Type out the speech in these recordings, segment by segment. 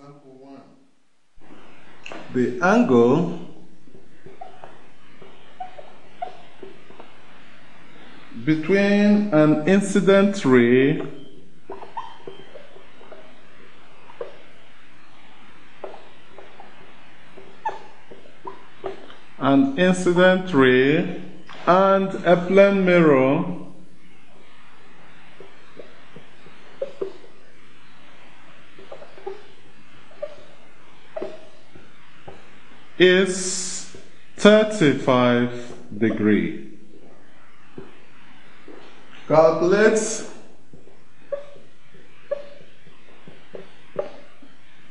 Example 1. The angle between an incident ray an incident ray and a plane mirror is 35 degree. Calculate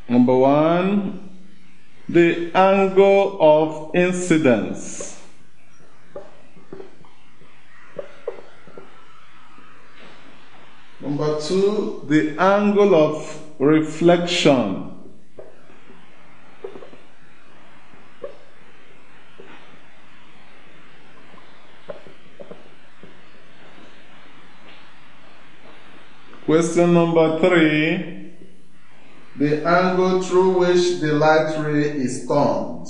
number one, the angle of incidence. Number two, the angle of reflection. Question number three, the angle through which the light ray is turned.